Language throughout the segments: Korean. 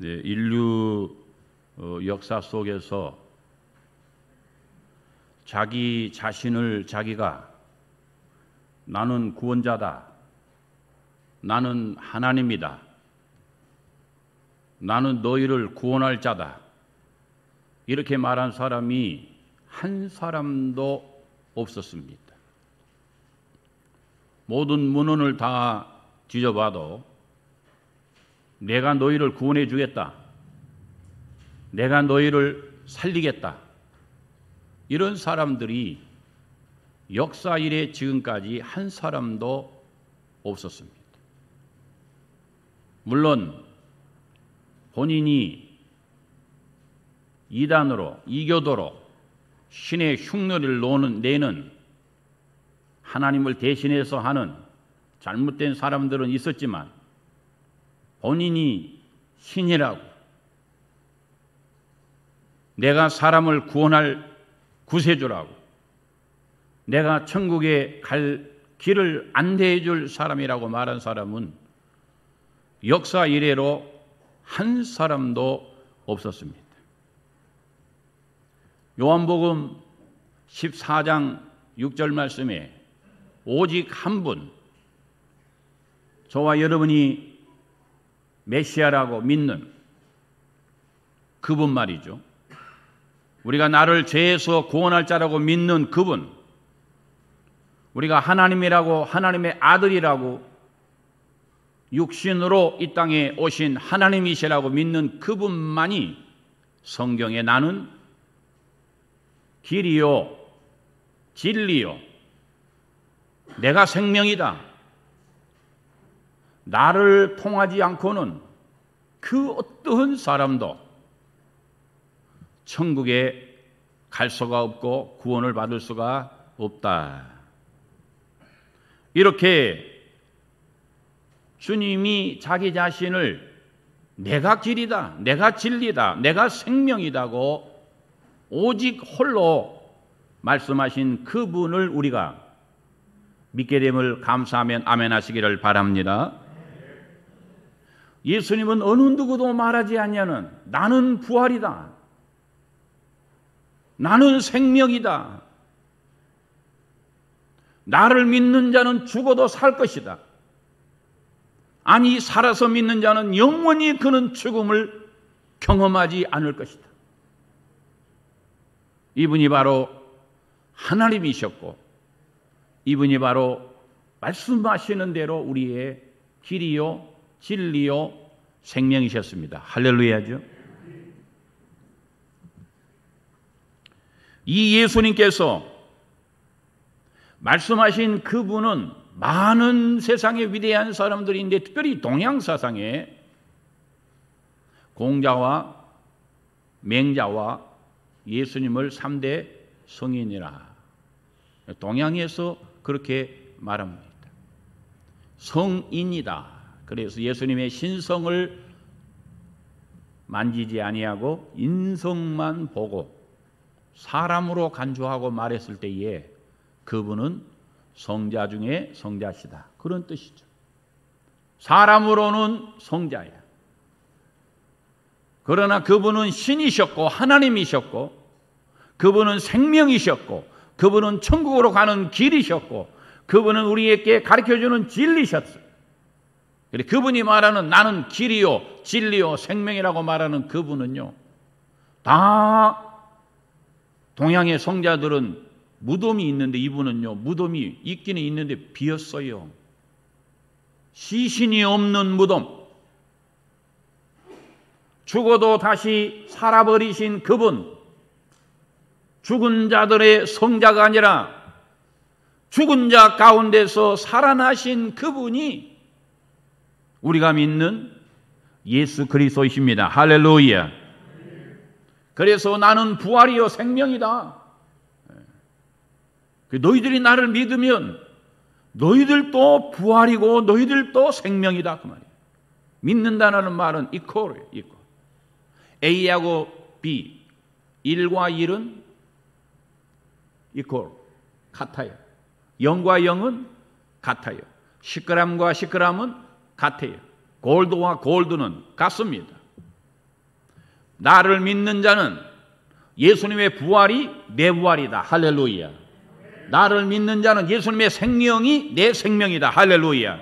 네, 인류 어, 역사 속에서 자기 자신을 자기가 나는 구원자다. 나는 하나님이다. 나는 너희를 구원할 자다. 이렇게 말한 사람이 한 사람도 없었습니다. 모든 문헌을 다 뒤져봐도 내가 너희를 구원해 주겠다. 내가 너희를 살리겠다. 이런 사람들이 역사 이래 지금까지 한 사람도 없었습니다. 물론 본인이 이단으로 이교도로 신의 흉내를 노는 내는 하나님을 대신해서 하는 잘못된 사람들은 있었지만 본인이 신이라고 내가 사람을 구원할 구세주라고 내가 천국에 갈 길을 안내해 줄 사람이라고 말한 사람은 역사 이래로 한 사람도 없었습니다. 요한복음 14장 6절 말씀에 오직 한 분, 저와 여러분이 메시아라고 믿는 그분 말이죠. 우리가 나를 죄에서 구원할 자라고 믿는 그분, 우리가 하나님이라고 하나님의 아들이라고 육신으로 이 땅에 오신 하나님이시라고 믿는 그분만이 성경에 나는 길이요, 진리요, 내가 생명이다. 나를 통하지 않고는 그 어떠한 사람도 천국에 갈 수가 없고 구원을 받을 수가 없다. 이렇게 주님이 자기 자신을 내가 길이다, 내가 진리다, 내가 생명이다고 오직 홀로 말씀하신 그분을 우리가 믿게 됨을 감사하면 아멘 하시기를 바랍니다. 예수님은 어느 누구도 말하지 않냐는 나는 부활이다. 나는 생명이다. 나를 믿는 자는 죽어도 살 것이다. 아니, 살아서 믿는 자는 영원히 그는 죽음을 경험하지 않을 것이다. 이분이 바로 하나님이셨고, 이분이 바로 말씀하시는 대로 우리의 길이요, 진리요, 생명이셨습니다. 할렐루야죠. 이 예수님께서 말씀하신 그분은 많은 세상의 위대한 사람들인데 특별히 동양 사상에 공자와 맹자와 예수님을 3대 성인이라 동양에서 그렇게 말합니다. 성인이다. 그래서 예수님의 신성을 만지지 아니하고 인성만 보고 사람으로 간주하고 말했을 때에 그분은 성자 중에 성자시다. 그런 뜻이죠. 사람으로는 성자야. 그러나 그분은 신이셨고 하나님이셨고 그분은 생명이셨고 그분은 천국으로 가는 길이셨고 그분은 우리에게 가르쳐 주는 진리셨어 요. 그분이 말하는 나는 길이요 진리요 생명이라고 말하는 그분은요. 다 동양의 성자들은 무덤이 있는데 이분은요, 무덤이 있기는 있는데 비었어요. 시신이 없는 무덤. 죽어도 다시 살아버리신 그분. 죽은 자들의 성자가 아니라 죽은 자 가운데서 살아나신 그분이 우리가 믿는 예수 그리스도이십니다. 할렐루야. 그래서 나는 부활이요 생명이다. 그 너희들이 나를 믿으면 너희들도 부활이고 너희들도 생명이다 그 말이에요. 믿는다는 말은. 이퀄. A하고 B 1과 1은 이퀄 같아요. 0과 0은 같아요. 10g과 10g은 같아요. 골드와 골드는 같습니다. 나를 믿는 자는 예수님의 부활이 내 부활이다. 할렐루야. 나를 믿는 자는 예수님의 생명이 내 생명이다. 할렐루야.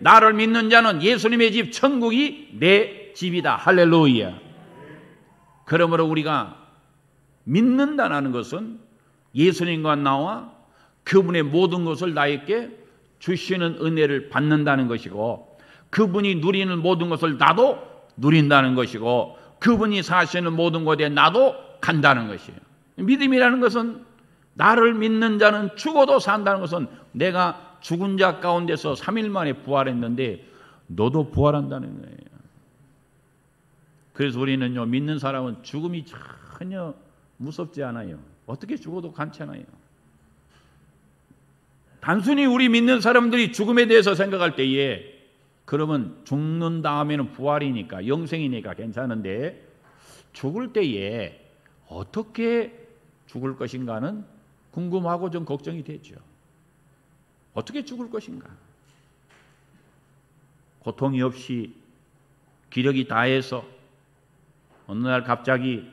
나를 믿는 자는 예수님의 집 천국이 내 집이다. 할렐루야. 그러므로 우리가 믿는다는 것은 예수님과 나와 그분의 모든 것을 나에게 주시는 은혜를 받는다는 것이고 그분이 누리는 모든 것을 나도 누린다는 것이고 그분이 사시는 모든 곳에 나도 간다는 것이에요. 믿음이라는 것은 나를 믿는 자는 죽어도 산다는 것은 내가 죽은 자 가운데서 3일 만에 부활했는데 너도 부활한다는 거예요. 그래서 우리는요, 믿는 사람은 죽음이 전혀 무섭지 않아요. 어떻게 죽어도 괜찮아요. 단순히 우리 믿는 사람들이 죽음에 대해서 생각할 때에 그러면 죽는 다음에는 부활이니까 영생이니까 괜찮은데 죽을 때에 어떻게 죽을 것인가는 궁금하고 좀 걱정이 되죠. 어떻게 죽을 것인가? 고통이 없이 기력이 다해서 어느 날 갑자기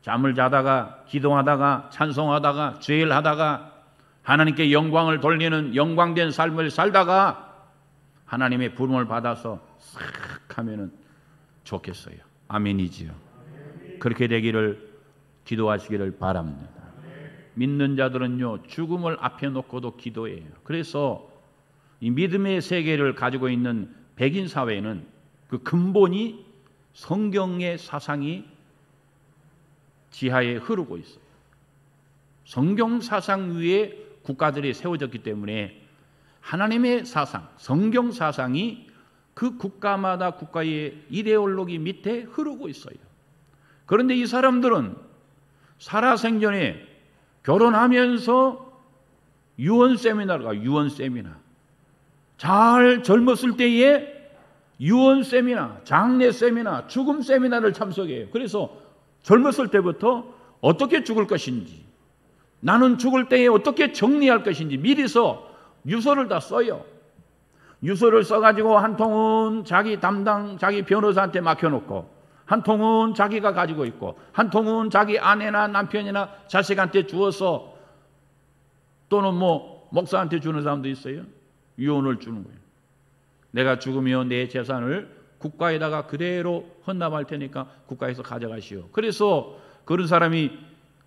잠을 자다가 기도하다가 찬송하다가 죄일 하다가 하나님께 영광을 돌리는 영광된 삶을 살다가 하나님의 부름을 받아서 싹 하면은 좋겠어요. 아멘이지요. 그렇게 되기를 기도하시기를 바랍니다. 믿는 자들은요, 죽음을 앞에 놓고도 기도해요. 그래서 이 믿음의 세계를 가지고 있는 백인 사회는 그 근본이 성경의 사상이 지하에 흐르고 있어요. 성경 사상 위에 국가들이 세워졌기 때문에 하나님의 사상, 성경 사상이 그 국가마다 국가의 이데올로기 밑에 흐르고 있어요. 그런데 이 사람들은 살아생전에 결혼하면서 유언 세미나가 유언 세미나. 잘 젊었을 때에 유언 세미나, 장례 세미나, 죽음 세미나를 참석해요. 그래서 젊었을 때부터 어떻게 죽을 것인지, 나는 죽을 때에 어떻게 정리할 것인지 미리서 유서를 다 써요. 유서를 써가지고 한 통은 자기 담당, 자기 변호사한테 맡겨놓고, 한 통은 자기가 가지고 있고, 한 통은 자기 아내나 남편이나 자식한테 주어서 또는 뭐 목사한테 주는 사람도 있어요. 유언을 주는 거예요. 내가 죽으면 내 재산을 국가에다가 그대로 헌납할 테니까 국가에서 가져가시오. 그래서 그런 사람이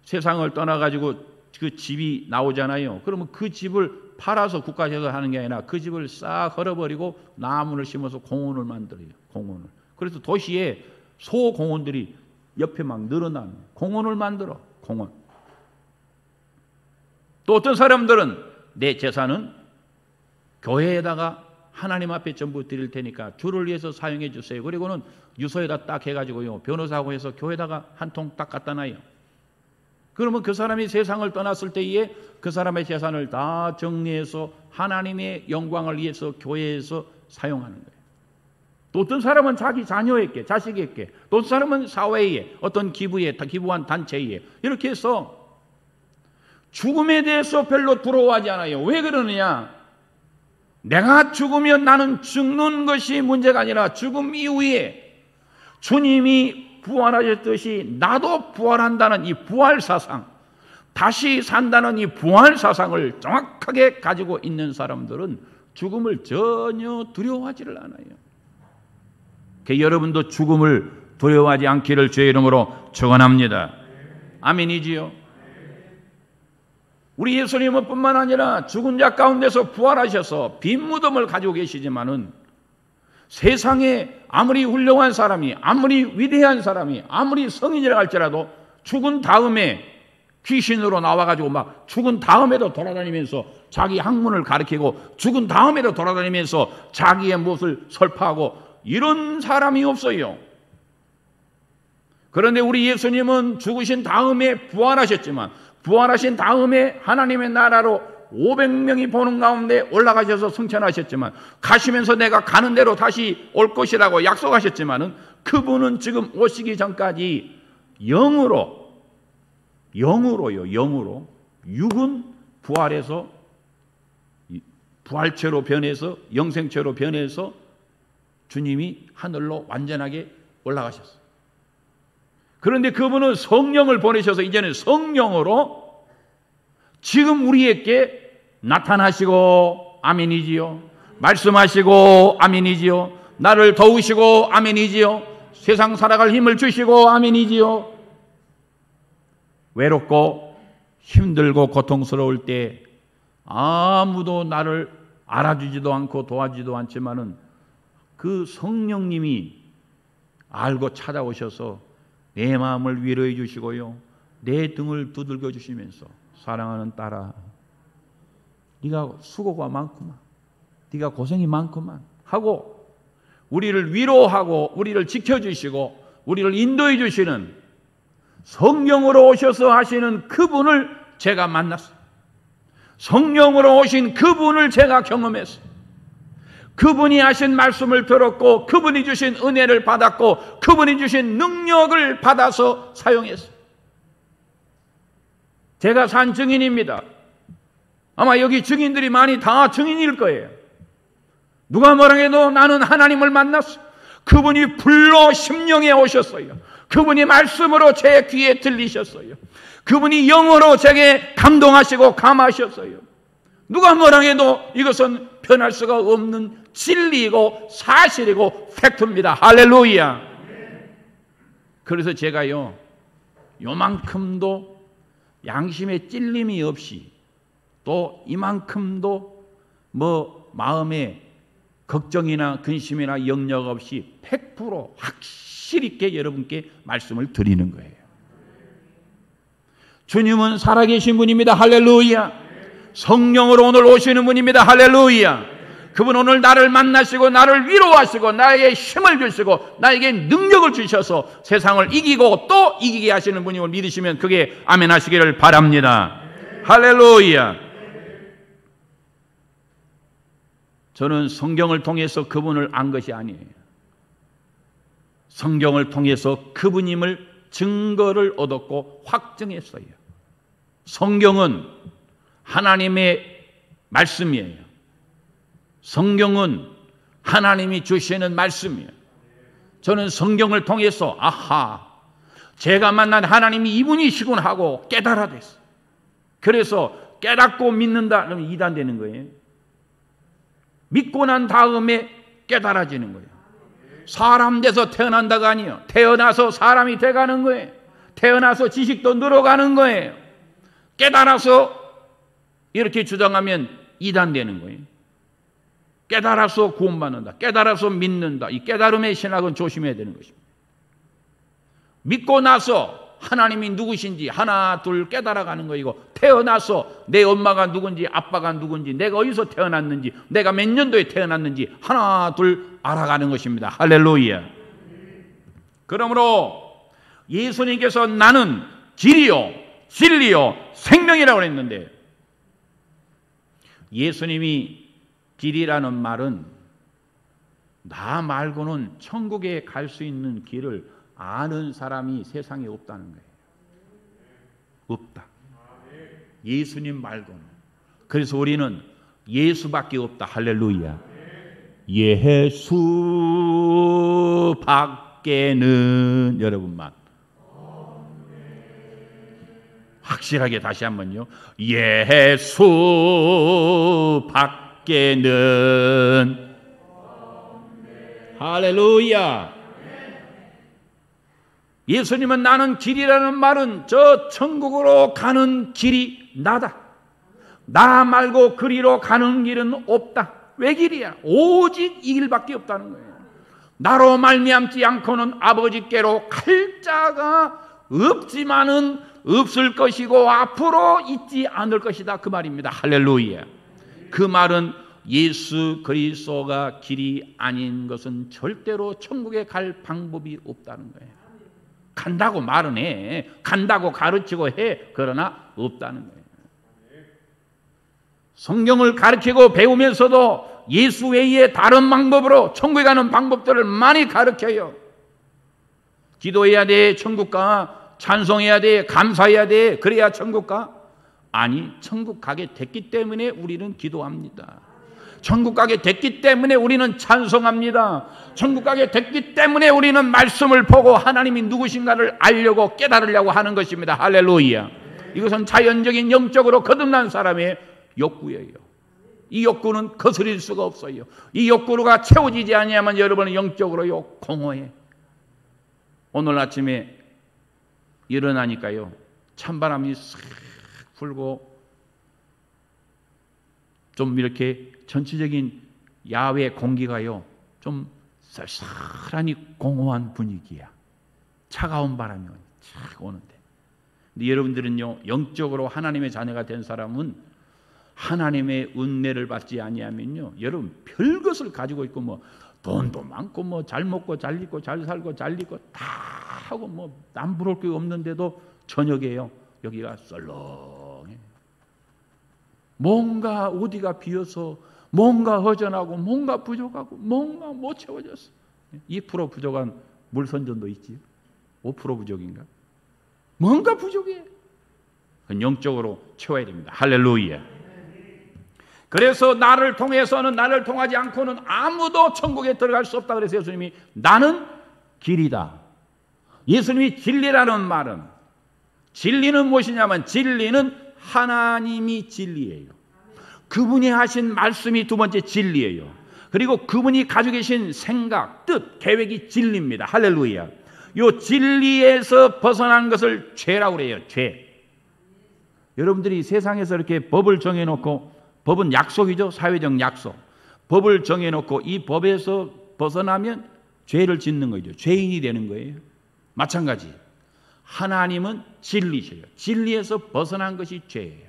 세상을 떠나가지고 그 집이 나오잖아요. 그러면 그 집을 팔아서 국가에서 하는 게 아니라 그 집을 싹 헐어버리고 나무를 심어서 공원을 만들어요. 공원을. 그래서 도시에 소공원들이 옆에 막 늘어나는 공원을 만들어. 공원. 또 어떤 사람들은 내 재산은 교회에다가 하나님 앞에 전부 드릴 테니까 주를 위해서 사용해 주세요. 그리고는 유서에다 딱 해가지고요. 변호사하고 해서 교회에다가 한 통 딱 갖다 놔요. 그러면 그 사람이 세상을 떠났을 때에 그 사람의 재산을 다 정리해서 하나님의 영광을 위해서 교회에서 사용하는 거예요. 또 어떤 사람은 자기 자녀에게, 자식에게, 또 어떤 사람은 사회에, 어떤 기부에, 기부한 단체에 이렇게 해서 죽음에 대해서 별로 두려워하지 않아요. 왜 그러느냐? 내가 죽으면 나는 죽는 것이 문제가 아니라 죽음 이후에 주님이 부활하셨듯이 나도 부활한다는 이 부활 사상, 다시 산다는 이 부활 사상을 정확하게 가지고 있는 사람들은 죽음을 전혀 두려워하지를 않아요. 그 여러분도 죽음을 두려워하지 않기를 주의 이름으로 축원합니다. 아멘이지요. 우리 예수님은 뿐만 아니라 죽은 자 가운데서 부활하셔서 빈 무덤을 가지고 계시지만은 세상에 아무리 훌륭한 사람이, 아무리 위대한 사람이, 아무리 성인이라 할지라도 죽은 다음에 귀신으로 나와가지고 막 죽은 다음에도 돌아다니면서 자기 학문을 가르치고 죽은 다음에도 돌아다니면서 자기의 무엇을 설파하고 이런 사람이 없어요. 그런데 우리 예수님은 죽으신 다음에 부활하셨지만 부활하신 다음에 하나님의 나라로 500명이 보는 가운데 올라가셔서 승천하셨지만 가시면서 내가 가는 대로 다시 올 것이라고 약속하셨지만은 그분은 지금 오시기 전까지 영으로 영으로요 영으로 육은 부활해서 부활체로 변해서 영생체로 변해서 주님이 하늘로 완전하게 올라가셨어요. 그런데 그분은 성령을 보내셔서 이제는 성령으로 지금 우리에게 나타나시고 아멘이지요. 말씀하시고 아멘이지요. 나를 도우시고 아멘이지요. 세상 살아갈 힘을 주시고 아멘이지요. 외롭고 힘들고 고통스러울 때 아무도 나를 알아주지도 않고 도와주지도 않지만은 그 성령님이 알고 찾아오셔서 내 마음을 위로해 주시고요. 내 등을 두들겨 주시면서 사랑하는 딸아 네가 수고가 많구만. 네가 고생이 많구만 하고 우리를 위로하고 우리를 지켜 주시고 우리를 인도해 주시는 성령으로 오셔서 하시는 그분을 제가 만났어요. 성령으로 오신 그분을 제가 경험했어요. 그분이 하신 말씀을 들었고 그분이 주신 은혜를 받았고 그분이 주신 능력을 받아서 사용했어요. 제가 산 증인입니다. 아마 여기 증인들이 많이 다 증인일 거예요. 누가 해도 나는 하나님을 만났어. 그분이 불로 심령에 오셨어요. 그분이 말씀으로 제 귀에 들리셨어요. 그분이 영어로 제게 감동하시고 감하셨어요. 누가 뭐라 해도 이것은 변할 수가 없는 진리이고 사실이고 팩트입니다. 할렐루야. 그래서 제가요, 요만큼도 양심에 찔림이 없이 또 이만큼도 뭐 마음에 걱정이나 근심이나 영역 없이 100% 확실히 있게 여러분께 말씀을 드리는 거예요. 주님은 살아계신 분입니다. 할렐루야. 성령으로 오늘 오시는 분입니다. 할렐루야. 그분 오늘 나를 만나시고 나를 위로하시고 나에게 힘을 주시고 나에게 능력을 주셔서 세상을 이기고 또 이기게 하시는 분임을 믿으시면 그게 아멘 하시기를 바랍니다. 할렐루야. 저는 성경을 통해서 그분을 안 것이 아니에요. 성경을 통해서 그분임을 증거를 얻었고 확증했어요. 성경은 하나님의 말씀이에요. 성경은 하나님이 주시는 말씀이에요. 저는 성경을 통해서 아하 제가 만난 하나님이 이분이시군 하고 깨달아 됐어요. 그래서 깨닫고 믿는다 그러면 이단되는 거예요. 믿고 난 다음에 깨달아지는 거예요. 사람 돼서 태어난다가 아니에요. 태어나서 사람이 돼가는 거예요. 태어나서 지식도 늘어가는 거예요. 깨달아서 이렇게 주장하면 이단되는 거예요. 깨달아서 구원받는다. 깨달아서 믿는다. 이 깨달음의 신학은 조심해야 되는 것입니다. 믿고 나서 하나님이 누구신지 하나 둘 깨달아가는 거이고 태어나서 내 엄마가 누군지 아빠가 누군지 내가 어디서 태어났는지 내가 몇 년도에 태어났는지 하나 둘 알아가는 것입니다. 할렐루야. 그러므로 예수님께서 나는 길이요 진리요 생명이라고 했는데 예수님이 길이라는 말은 나 말고는 천국에 갈 수 있는 길을 아는 사람이 세상에 없다는 거예요. 없다. 예수님 말고는. 그래서 우리는 예수밖에 없다. 할렐루야. 예수 밖에는 여러분만 확실하게 다시 한번요. 예수 밖에는 할렐루야. 예수님은 나는 길이라는 말은 저 천국으로 가는 길이 나다. 나 말고 그리로 가는 길은 없다. 왜 길이야? 오직 이 길밖에 없다는 거예요. 나로 말미암지 않고는 아버지께로 갈 자가 없지만은 없을 것이고 앞으로 있지 않을 것이다 그 말입니다. 할렐루야. 그 말은 예수 그리스도가 길이 아닌 것은 절대로 천국에 갈 방법이 없다는 거예요. 간다고 말은 해. 간다고 가르치고 해. 그러나 없다는 거예요. 성경을 가르치고 배우면서도 예수 외에 다른 방법으로 천국에 가는 방법들을 많이 가르쳐요. 기도해야 돼. 천국 가. 찬송해야 돼. 감사해야 돼. 그래야 천국 가. 아니, 천국 가게 됐기 때문에 우리는 기도합니다. 천국 가게 됐기 때문에 우리는 찬송합니다. 천국 가게 됐기 때문에 우리는 말씀을 보고 하나님이 누구신가를 알려고 깨달으려고 하는 것입니다. 할렐루야. 이것은 자연적인 영적으로 거듭난 사람의 욕구예요. 이 욕구는 거스릴 수가 없어요. 이 욕구가 채워지지 않으면 여러분은 영적으로요 공허해. 오늘 아침에 일어나니까요 찬바람이 싹 불고 좀 이렇게 전체적인 야외 공기가요, 좀 쌀쌀하니 공허한 분위기야. 차가운 바람이 착 오는데. 근데 여러분들은요, 영적으로 하나님의 자녀가 된 사람은 하나님의 은혜를 받지 아니하면요, 여러분 별 것을 가지고 있고 뭐 돈도 많고 뭐 잘 먹고 잘 입고 잘 살고 잘 입고 다 하고 뭐 남부러울 게 없는데도 저녁에요 여기가 썰렁해. 뭔가 어디가 비어서 뭔가 허전하고 뭔가 부족하고 뭔가 못 채워졌어. 2% 부족한 물선전도 있지. 5% 부족인가? 뭔가 부족해. 영적으로 채워야 됩니다. 할렐루야. 그래서 나를 통해서는 나를 통하지 않고는 아무도 천국에 들어갈 수 없다 그래서 예수님이 나는 길이다. 예수님이 진리라는 말은 진리는 무엇이냐면 진리는 하나님이 진리예요. 그분이 하신 말씀이 두 번째 진리예요. 그리고 그분이 가지고 계신 생각, 뜻, 계획이 진리입니다. 할렐루야. 요 진리에서 벗어난 것을 죄라고 그래요. 죄. 여러분들이 세상에서 이렇게 법을 정해놓고 법은 약속이죠. 사회적 약속. 법을 정해놓고 이 법에서 벗어나면 죄를 짓는 거죠. 죄인이 되는 거예요. 마찬가지. 하나님은 진리셔요. 진리에서 벗어난 것이 죄예요.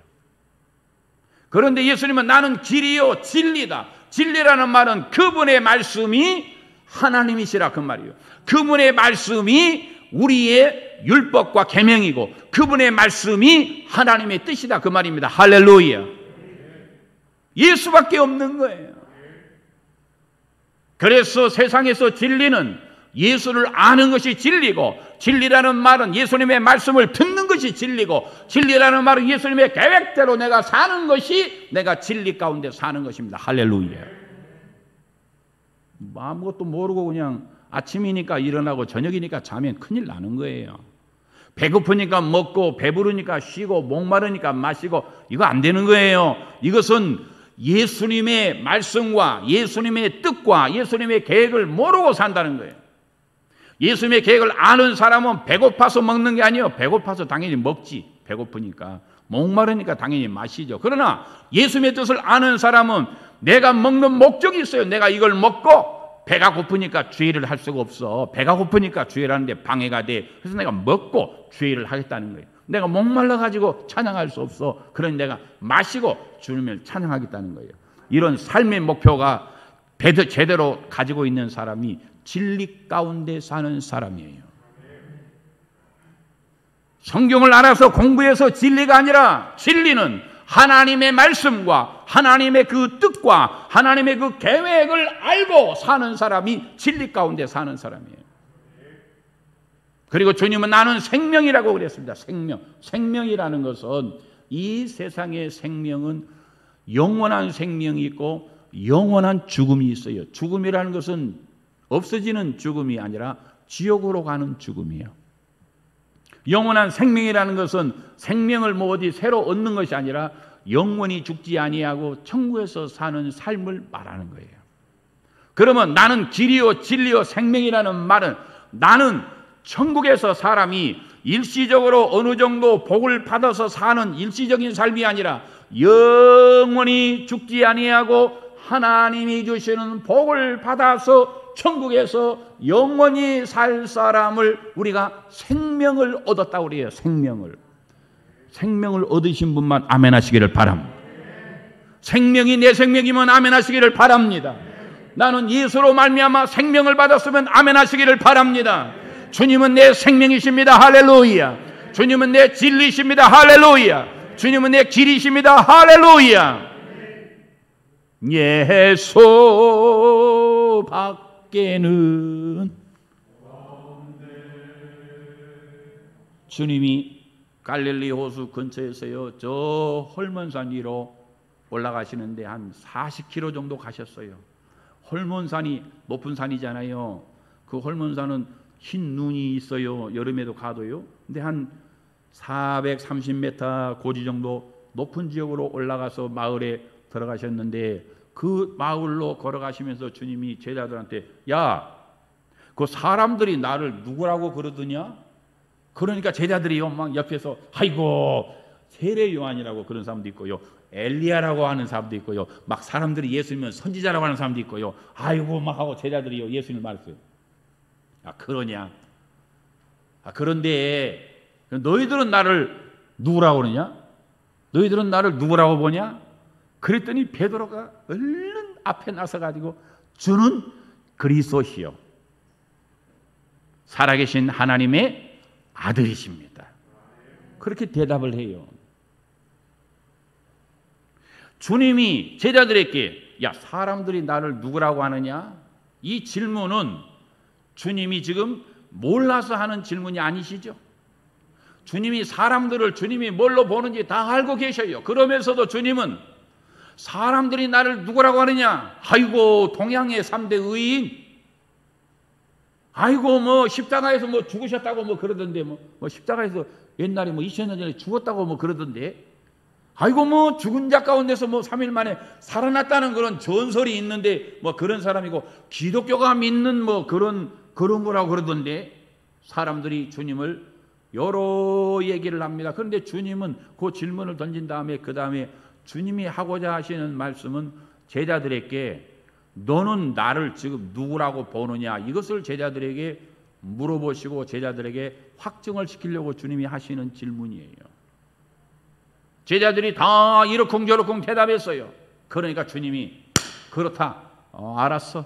그런데 예수님은 나는 길이요 진리다. 진리라는 말은 그분의 말씀이 하나님이시라 그 말이에요. 그분의 말씀이 우리의 율법과 계명이고 그분의 말씀이 하나님의 뜻이다 그 말입니다. 할렐루야. 예수밖에 없는 거예요. 그래서 세상에서 진리는 예수를 아는 것이 진리고 진리라는 말은 예수님의 말씀을 듣는 것이 진리고 진리라는 말은 예수님의 계획대로 내가 사는 것이 내가 진리 가운데 사는 것입니다. 할렐루야. 뭐 아무것도 모르고 그냥 아침이니까 일어나고 저녁이니까 자면 큰일 나는 거예요. 배고프니까 먹고 배부르니까 쉬고 목마르니까 마시고 이거 안 되는 거예요. 이것은 예수님의 말씀과 예수님의 뜻과 예수님의 계획을 모르고 산다는 거예요. 예수님의 계획을 아는 사람은 배고파서 먹는 게 아니에요. 배고파서 당연히 먹지. 배고프니까. 목마르니까 당연히 마시죠. 그러나 예수님의 뜻을 아는 사람은 내가 먹는 목적이 있어요. 내가 이걸 먹고 배가 고프니까 주의를 할 수가 없어. 배가 고프니까 주의를 하는데 방해가 돼. 그래서 내가 먹고 주의를 하겠다는 거예요. 내가 목말라 가지고 찬양할 수 없어. 그러니 내가 마시고 주님을 찬양하겠다는 거예요. 이런 삶의 목표가 제대로 가지고 있는 사람이 진리 가운데 사는 사람이에요. 성경을 알아서 공부해서 진리가 아니라 진리는 하나님의 말씀과 하나님의 그 뜻과 하나님의 그 계획을 알고 사는 사람이 진리 가운데 사는 사람이에요. 그리고 주님은 나는 생명이라고 그랬습니다. 생명. 생명이라는 것은 이 세상의 생명은 영원한 생명이 있고 영원한 죽음이 있어요. 죽음이라는 것은 없어지는 죽음이 아니라 지옥으로 가는 죽음이에요. 영원한 생명이라는 것은 생명을 뭐 어디 새로 얻는 것이 아니라 영원히 죽지 아니하고 천국에서 사는 삶을 말하는 거예요. 그러면 나는 길이요 진리요 생명이라는 말은 나는 천국에서 사람이 일시적으로 어느 정도 복을 받아서 사는 일시적인 삶이 아니라 영원히 죽지 아니하고 하나님이 주시는 복을 받아서 천국에서 영원히 살 사람을 우리가 생명을 얻었다고 그래요. 생명을. 생명을 얻으신 분만 아멘 하시기를 바랍니다. 생명이 내 생명이면 아멘 하시기를 바랍니다. 나는 예수로 말미암아 생명을 받았으면 아멘 하시기를 바랍니다. 주님은 내 생명이십니다. 할렐루야. 주님은 내 진리십니다. 할렐루야. 주님은 내 길이십니다. 할렐루야. 예수 박 밖에는 주님이 갈릴리 호수 근처에서요 저 헐먼산 위로 올라가시는데 한 40km 정도 가셨어요. 헐몬산이 높은 산이잖아요. 그 헐몬산은 흰 눈이 있어요. 여름에도 가도요. 근데 한 430m 고지 정도 높은 지역으로 올라가서 마을에 들어가셨는데 그 마을로 걸어가시면서 주님이 제자들한테 야, 그 사람들이 나를 누구라고 그러더냐? 그러니까 제자들이요 막 옆에서 아이고 세례 요한이라고 그런 사람도 있고요. 엘리야라고 하는 사람도 있고요. 막 사람들이 예수님은 선지자라고 하는 사람도 있고요. 아이고 막 하고 제자들이요 예수님 말했어요. 아 그러냐? 아 그런데 너희들은 나를 누구라고 그러냐? 너희들은 나를 누구라고 보냐? 그랬더니 베드로가 얼른 앞에 나서 가지고 주는 그리스도시요. 살아계신 하나님의 아들이십니다. 그렇게 대답을 해요. 주님이 제자들에게 야 사람들이 나를 누구라고 하느냐? 이 질문은 주님이 지금 몰라서 하는 질문이 아니시죠? 주님이 사람들을 주님이 뭘로 보는지 다 알고 계셔요. 그러면서도 주님은 사람들이 나를 누구라고 하느냐? 아이고 동양의 3대 의인 아이고 뭐 십자가에서 뭐 죽으셨다고 뭐 그러던데 뭐, 뭐 십자가에서 옛날에 뭐 2000년 전에 죽었다고 뭐 그러던데 아이고 뭐 죽은 자 가운데서 뭐 3일 만에 살아났다는 그런 전설이 있는데 뭐 그런 사람이고 기독교가 믿는 뭐 그런 그런 거라고 그러던데 사람들이 주님을 여러 얘기를 합니다. 그런데 주님은 그 질문을 던진 다음에 그 다음에 주님이 하고자 하시는 말씀은 제자들에게 너는 나를 지금 누구라고 보느냐 이것을 제자들에게 물어보시고 제자들에게 확증을 시키려고 주님이 하시는 질문이에요. 제자들이 다 이러쿵저러쿵 대답했어요. 그러니까 주님이 그렇다. 어, 알았어.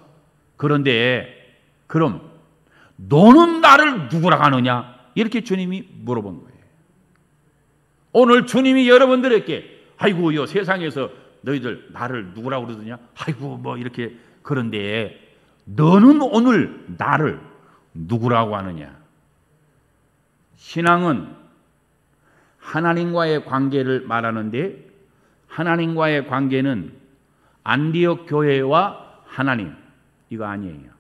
그런데 그럼 너는 나를 누구라 하느냐? 이렇게 주님이 물어본 거예요. 오늘 주님이 여러분들에게 아이고요 세상에서 너희들 나를 누구라고 그러느냐? 아이고 뭐 이렇게 그런데 너는 오늘 나를 누구라고 하느냐? 신앙은 하나님과의 관계를 말하는데 하나님과의 관계는 안디옥 교회와 하나님 이거 아니에요.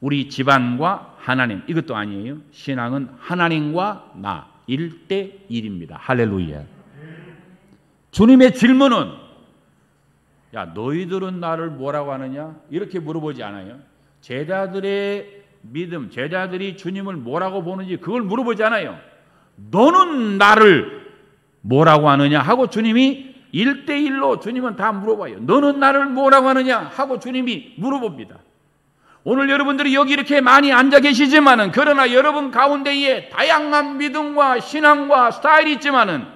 우리 집안과 하나님 이것도 아니에요. 신앙은 하나님과 나 1대 1입니다. 할렐루야. 주님의 질문은 야 너희들은 나를 뭐라고 하느냐 이렇게 물어보지 않아요. 제자들의 믿음, 제자들이 주님을 뭐라고 보는지 그걸 물어보지 않아요. 너는 나를 뭐라고 하느냐 하고 주님이 일대일로 주님은 다 물어봐요. 너는 나를 뭐라고 하느냐 하고 주님이 물어봅니다. 오늘 여러분들이 여기 이렇게 많이 앉아 계시지만은 그러나 여러분 가운데에 다양한 믿음과 신앙과 스타일이 있지만은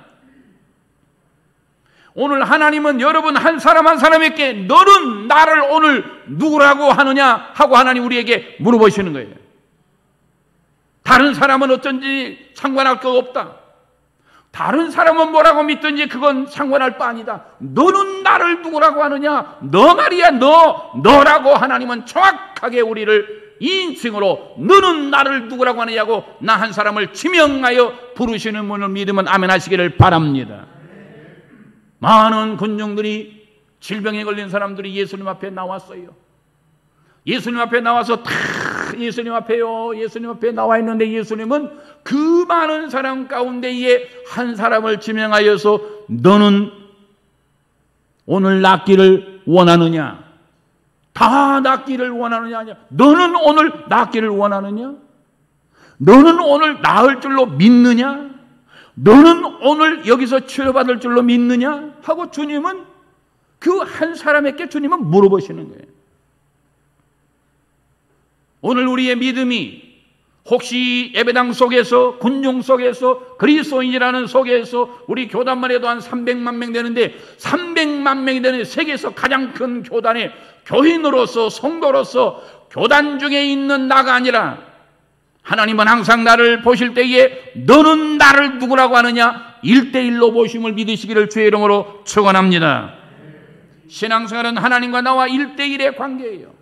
오늘 하나님은 여러분 한 사람 한 사람에게 너는 나를 오늘 누구라고 하느냐 하고 하나님 우리에게 물어보시는 거예요. 다른 사람은 어쩐지 상관할 거 없다. 다른 사람은 뭐라고 믿든지 그건 상관할 바 아니다. 너는 나를 누구라고 하느냐? 너 말이야, 너, 너라고 하나님은 정확하게 우리를 인칭으로 너는 나를 누구라고 하느냐고 나 한 사람을 지명하여 부르시는 분을 믿으면 아멘 하시기를 바랍니다. 많은 군중들이 질병에 걸린 사람들이 예수님 앞에 나왔어요. 예수님 앞에 나와서 다 예수님 앞에요. 예수님 앞에 나와 있는데 예수님은 그 많은 사람 가운데에 한 사람을 지명하여서 너는 오늘 낫기를 원하느냐? 다 낫기를 원하느냐? 너는 오늘 낫기를 원하느냐? 너는 오늘 나을 줄로 믿느냐? 너는 오늘 여기서 치료받을 줄로 믿느냐? 하고 주님은 그 한 사람에게 주님은 물어보시는 거예요. 오늘 우리의 믿음이 혹시 예배당 속에서 군중 속에서 그리스도인이라는 속에서 우리 교단만 해도 한 300만 명 되는데 300만 명이 되는 세계에서 가장 큰 교단의 교인으로서 성도로서 교단 중에 있는 나가 아니라 하나님은 항상 나를 보실 때에 너는 나를 누구라고 하느냐 일대일로 보심을 믿으시기를 주의 이름으로 축원합니다. 신앙생활은 하나님과 나와 일대일의 관계예요.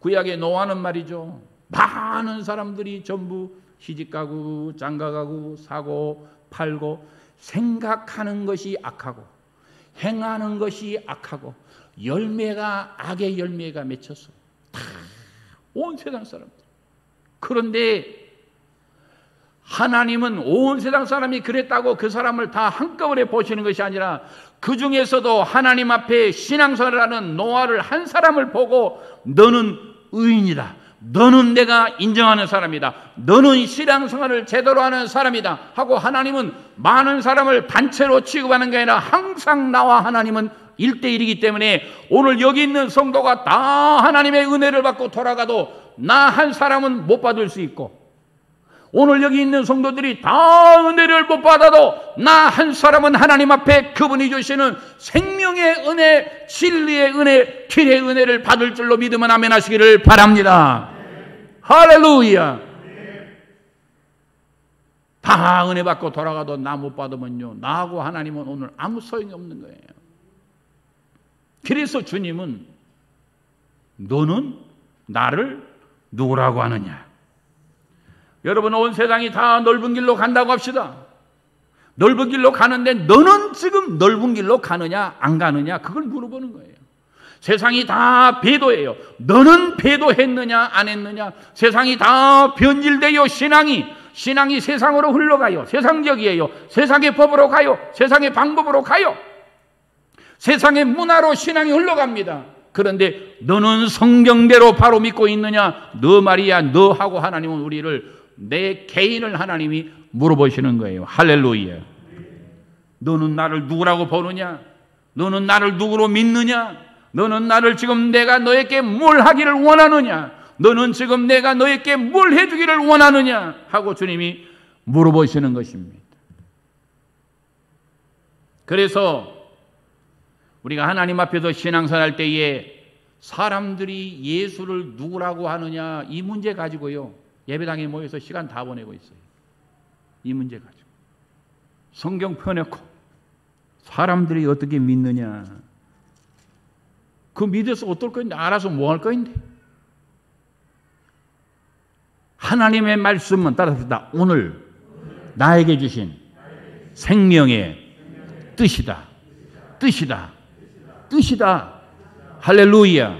구약의 노아는 말이죠. 많은 사람들이 전부 시집가고 장가가고 사고 팔고 생각하는 것이 악하고 행하는 것이 악하고 열매가 악의 열매가 맺혔어. 온 세상 사람들. 그런데 하나님은 온 세상 사람이 그랬다고 그 사람을 다 한꺼번에 보시는 것이 아니라 그 중에서도 하나님 앞에 하는 노아를 한 사람을 보고 너는 의인이다. 너는 내가 인정하는 사람이다. 너는 신앙생활을 제대로 하는 사람이다. 하고 하나님은 많은 사람을 단체로 취급하는 게 아니라 항상 나와 하나님은 일대일이기 때문에 오늘 여기 있는 성도가 다 하나님의 은혜를 받고 돌아가도 나 한 사람은 못 받을 수 있고 오늘 여기 있는 성도들이 다 은혜를 못 받아도 나 한 사람은 하나님 앞에 그분이 주시는 생명의 은혜, 진리의 은혜, 길의 은혜를 받을 줄로 믿으면 아멘 하시기를 바랍니다. 할렐루야. 다 은혜 받고 돌아가도 나 못 받으면요. 나하고 하나님은 오늘 아무 소용이 없는 거예요. 그래서 주님은 너는 나를 누구라고 하느냐? 여러분 온 세상이 다 넓은 길로 간다고 합시다. 넓은 길로 가는데 너는 지금 넓은 길로 가느냐 안 가느냐 그걸 물어보는 거예요. 세상이 다 배도예요. 너는 배도했느냐 안 했느냐 세상이 다 변질돼요 신앙이 신앙이 세상으로 흘러가요. 세상적이에요. 세상의 법으로 가요. 세상의 방법으로 가요. 세상의 문화로 신앙이 흘러갑니다. 그런데 너는 성경대로 바로 믿고 있느냐? 너 말이야. 너하고 하나님은 우리를 내 개인을 하나님이 물어보시는 거예요. 할렐루야. 너는 나를 누구라고 보느냐? 너는 나를 누구로 믿느냐? 너는 나를 지금 내가 너에게 뭘 하기를 원하느냐? 너는 지금 내가 너에게 뭘 해주기를 원하느냐? 하고 주님이 물어보시는 것입니다. 그래서 우리가 하나님 앞에서 신앙생활 때에 사람들이 예수를 누구라고 하느냐 이 문제 가지고요. 예배당에 모여서 시간 다 보내고 있어요. 이 문제 가지고. 성경 펴놓고 사람들이 어떻게 믿느냐. 그 믿어서 어떨 건데 알아서 뭐 할 건데. 하나님의 말씀은 따라서 오늘 나에게 주신 생명의 뜻이다. 뜻이다. 뜻이다. 할렐루야.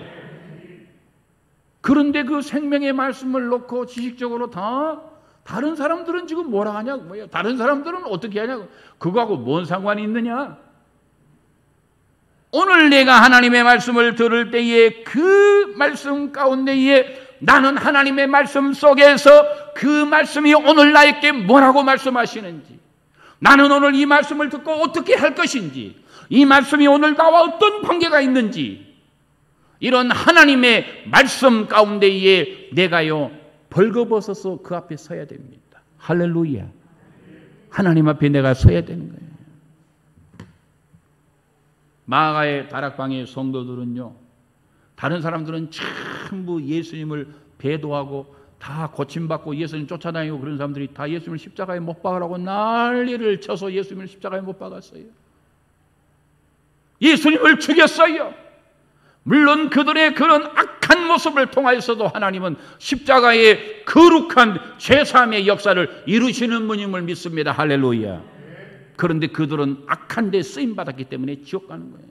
그런데 그 생명의 말씀을 놓고 지식적으로 다 다른 사람들은 지금 뭐라 하냐고 뭐야? 다른 사람들은 어떻게 하냐고 그거하고 뭔 상관이 있느냐? 오늘 내가 하나님의 말씀을 들을 때에 그 말씀 가운데에 나는 하나님의 말씀 속에서 그 말씀이 오늘 나에게 뭐라고 말씀하시는지 나는 오늘 이 말씀을 듣고 어떻게 할 것인지 이 말씀이 오늘 나와 어떤 관계가 있는지 이런 하나님의 말씀 가운데에 내가요 벌거벗어서 그 앞에 서야 됩니다. 할렐루야. 하나님 앞에 내가 서야 되는 거예요. 마가의 다락방의 성도들은요, 다른 사람들은 전부 예수님을 배도하고 다 고침받고 예수님 쫓아다니고 그런 사람들이 다 예수님을 십자가에 못 박으라고 난리를 쳐서 예수님을 십자가에 못 박았어요. 예수님을 죽였어요. 물론 그들의 그런 악한 모습을 통하여서도 하나님은 십자가의 거룩한 죄사함의 역사를 이루시는 분임을 믿습니다. 할렐루야. 그런데 그들은 악한 데 쓰임 받았기 때문에 지옥 가는 거예요.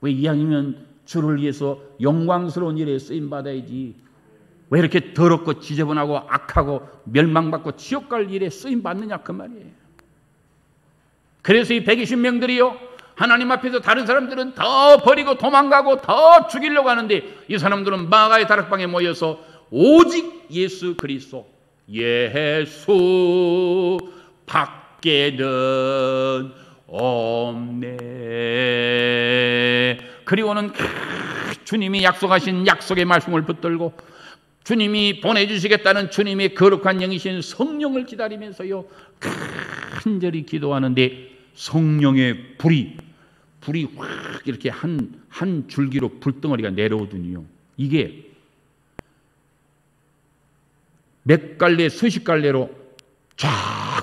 왜 이왕이면 주를 위해서 영광스러운 일에 쓰임 받아야지. 왜 이렇게 더럽고 지저분하고 악하고 멸망받고 지옥 갈 일에 쓰임 받느냐 그 말이에요. 그래서 이 120명들이요. 하나님 앞에서 다른 사람들은 더 버리고 도망가고 더 죽이려고 하는데 이 사람들은 마가의 다락방에 모여서 오직 예수 그리스도 예수 밖에는 없네. 그리고는 주님이 약속하신 약속의 말씀을 붙들고 주님이 보내주시겠다는 주님의 거룩한 영이신 성령을 기다리면서요 간절히 기도하는데 성령의 불이 불이 확 이렇게 한, 한 줄기로 불덩어리가 내려오더니요. 이게 몇 갈래, 수십 갈래로 쫙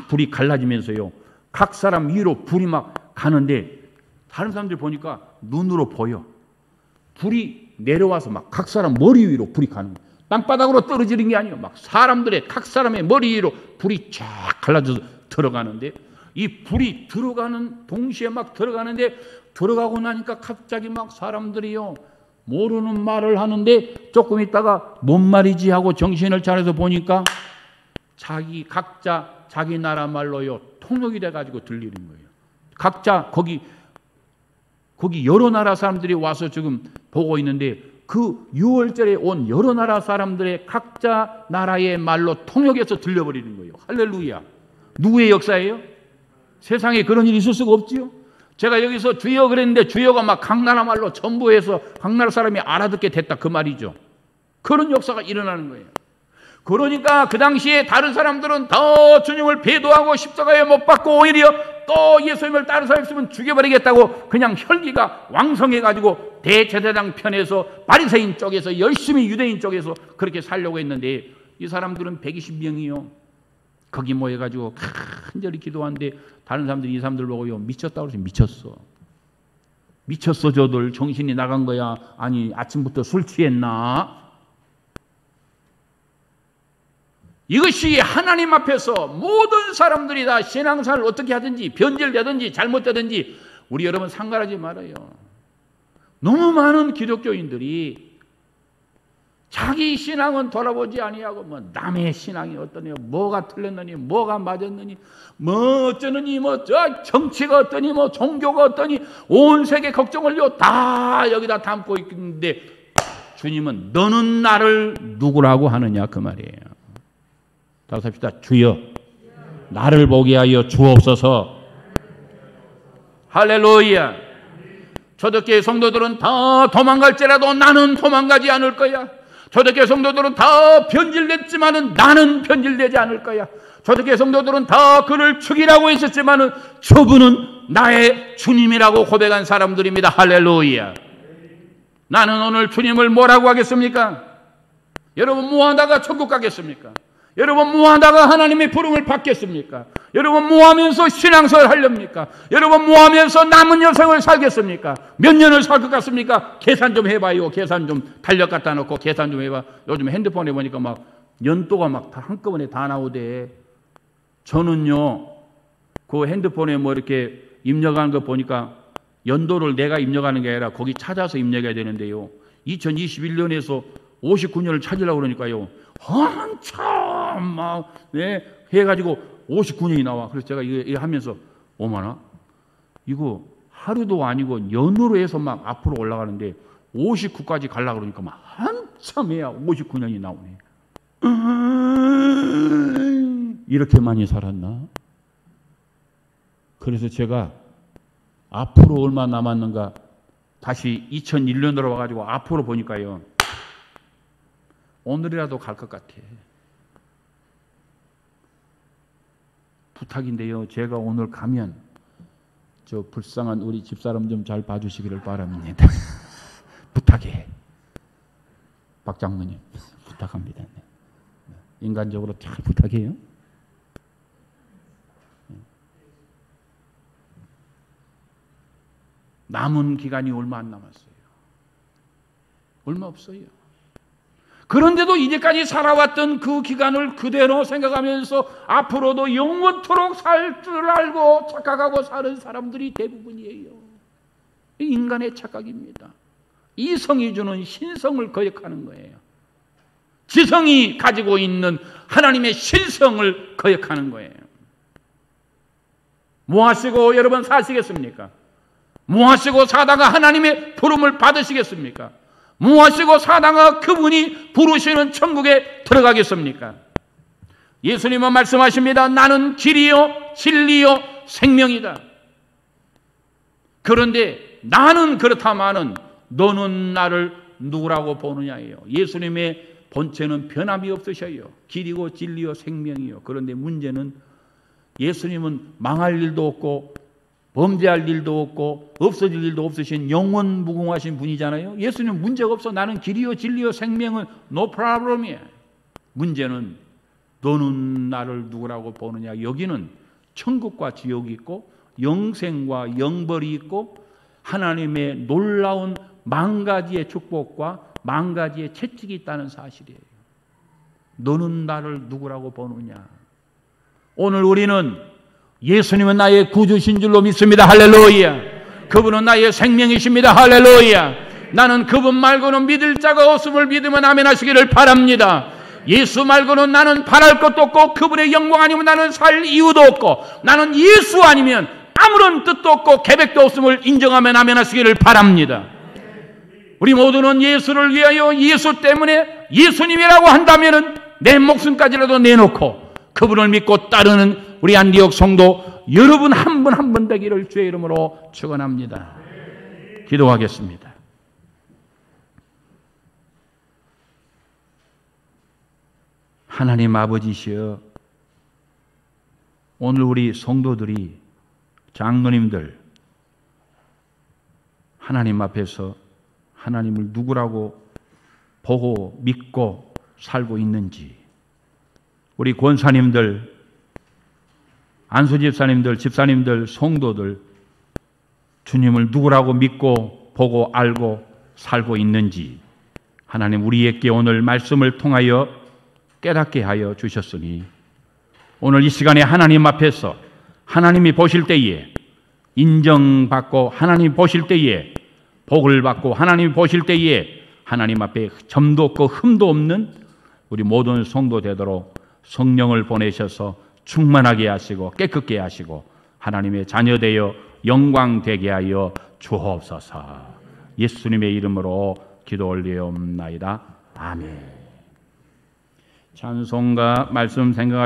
불이 갈라지면서요. 각 사람 위로 불이 막 가는데 다른 사람들 보니까 눈으로 보여. 불이 내려와서 막 각 사람 머리 위로 불이 가는 거예요. 땅바닥으로 떨어지는 게 아니에요. 막 사람들의 각 사람의 머리 위로 불이 쫙 갈라져서 들어가는데 이 불이 들어가는 동시에 막 들어가는데 들어가고 나니까 갑자기 막 사람들이요 모르는 말을 하는데 조금 있다가 뭔 말이지 하고 정신을 차려서 보니까 자기 각자 자기 나라 말로요 통역이 돼 가지고 들리는 거예요. 각자 거기 거기 여러 나라 사람들이 와서 지금 보고 있는데 그 6월절에 온 여러 나라 사람들의 각자 나라의 말로 통역해서 들려버리는 거예요. 할렐루야. 누구의 역사예요? 세상에 그런 일이 있을 수가 없지요. 제가 여기서 주여 그랬는데 주여가 막각 나라 말로 전부 해서 각 나라 사람이 알아듣게 됐다 그 말이죠. 그런 역사가 일어나는 거예요. 그러니까 그 당시에 다른 사람들은 더 주님을 배도하고 십자가에 못 박고 오히려 또 예수님을 다른 사람 있으면 죽여버리겠다고 그냥 혈기가 왕성해가지고 대제사장 편에서 바리새인 쪽에서 열심히 유대인 쪽에서 그렇게 살려고 했는데 이 사람들은 120명이요. 거기 모여가지고 간절히 기도하는데 다른 사람들이 이 사람들 보고요 미쳤다고 그러지 미쳤어. 미쳤어 저들 정신이 나간 거야. 아니 아침부터 술 취했나? 이것이 하나님 앞에서 모든 사람들이 다 신앙생활을 어떻게 하든지 변질되든지 잘못되든지 우리 여러분 상관하지 말아요. 너무 많은 기독교인들이 자기 신앙은 돌아보지 아니하고 뭐 남의 신앙이 어떠니 뭐가 틀렸느니 뭐가 맞았느니 뭐 어쩌느니 뭐저 정치가 어떠니 뭐 종교가 어떠니 온 세계 걱정을 요 다 여기다 담고 있는데 주님은 너는 나를 누구라고 하느냐 그 말이에요. 다시 합시다. 주여 나를 보게 하여 주옵소서. 할렐루야. 초대교회 성도들은 다 도망갈지라도 나는 도망가지 않을 거야. 초대교회 성도들은 다 변질됐지만은 나는 변질되지 않을 거야. 초대교회 성도들은 다 그를 죽이라고 했었지만은 저분은 나의 주님이라고 고백한 사람들입니다. 할렐루야. 나는 오늘 주님을 뭐라고 하겠습니까? 여러분 뭐 하다가 천국 가겠습니까? 여러분 뭐 하다가 하나님의 부름을 받겠습니까? 여러분 뭐 하면서 신앙생활 하렵니까? 여러분 뭐 하면서 남은 여생을 살겠습니까? 몇 년을 살 것 같습니까? 계산 좀 해봐요. 계산 좀 달력 갖다 놓고 계산 좀 해봐. 요즘 핸드폰에 보니까 막 연도가 막 다 한꺼번에 다 나오대. 저는요, 그 핸드폰에 뭐 이렇게 입력하는 거 보니까 연도를 내가 입력하는 게 아니라 거기 찾아서 입력해야 되는데요. 2021년에서 59년을 찾으려고 그러니까요. 한참 막 네, 해가지고 59년이 나와. 그래서 제가 이거 하면서 오마나 이거 하루도 아니고 연으로 해서 막 앞으로 올라가는데 59까지 가려고 그러니까 막 한참 해야 59년이 나오네. 이렇게 많이 살았나? 그래서 제가 앞으로 얼마 남았는가 다시 2001년으로 와가지고 앞으로 보니까요. 오늘이라도 갈 것 같아. 부탁인데요. 제가 오늘 가면 저 불쌍한 우리 집사람 좀 잘 봐주시기를 바랍니다. 부탁해. 박 장로님 부탁합니다. 네. 인간적으로 잘 부탁해요. 남은 기간이 얼마 안 남았어요. 얼마 없어요. 그런데도 이제까지 살아왔던 그 기간을 그대로 생각하면서 앞으로도 영원토록 살 줄 알고 착각하고 사는 사람들이 대부분이에요. 인간의 착각입니다. 이성이 주는 신성을 거역하는 거예요. 지성이 가지고 있는 하나님의 신성을 거역하는 거예요. 뭐 하시고 여러분 사시겠습니까? 뭐 하시고 사다가 하나님의 부름을 받으시겠습니까? 무엇이고 사다가 그분이 부르시는 천국에 들어가겠습니까? 예수님은 말씀하십니다. 나는 길이요, 진리요, 생명이다. 그런데 나는 그렇다마는 너는 나를 누구라고 보느냐예요. 예수님의 본체는 변함이 없으셔요. 길이고 진리요 생명이요. 그런데 문제는 예수님은 망할 일도 없고 범죄할 일도 없고 없어질 일도 없으신 영원 무궁하신 분이잖아요. 예수님 문제가 없어. 나는 길이요 진리요 생명은 no problem이야. 문제는 너는 나를 누구라고 보느냐. 여기는 천국과 지옥이 있고 영생과 영벌이 있고 하나님의 놀라운 만 가지의 축복과 만 가지의 채찍이 있다는 사실이에요. 너는 나를 누구라고 보느냐. 오늘 우리는 예수님은 나의 구주신 줄로 믿습니다. 할렐루야. 그분은 나의 생명이십니다. 할렐루야. 나는 그분 말고는 믿을 자가 없음을 믿으면 아멘 하시기를 바랍니다. 예수 말고는 나는 바랄 것도 없고 그분의 영광 아니면 나는 살 이유도 없고 나는 예수 아니면 아무런 뜻도 없고 계획도 없음을 인정하면 아멘 하시기를 바랍니다. 우리 모두는 예수를 위하여 예수 때문에 예수님이라고 한다면은 내 목숨까지라도 내놓고 그분을 믿고 따르는 우리 안디옥 성도 여러분 한 분 한 분 되기를 주의 이름으로 축원합니다. 기도하겠습니다. 하나님 아버지시여 오늘 우리 성도들이 장로님들 하나님 앞에서 하나님을 누구라고 보고 믿고 살고 있는지 우리 권사님들 안수 집사님들 집사님들 성도들 주님을 누구라고 믿고 보고 알고 살고 있는지 하나님 우리에게 오늘 말씀을 통하여 깨닫게 하여 주셨으니 오늘 이 시간에 하나님 앞에서 하나님이 보실 때에 인정받고 하나님 보실 때에 복을 받고 하나님 보실 때에 하나님 앞에 점도 없고 흠도 없는 우리 모든 성도 되도록 성령을 보내셔서 충만하게 하시고 깨끗게 하시고 하나님의 자녀 되어 영광 되게 하여 주옵소서. 예수님의 이름으로 기도 올리옵나이다. 아멘. 찬송가 말씀 생각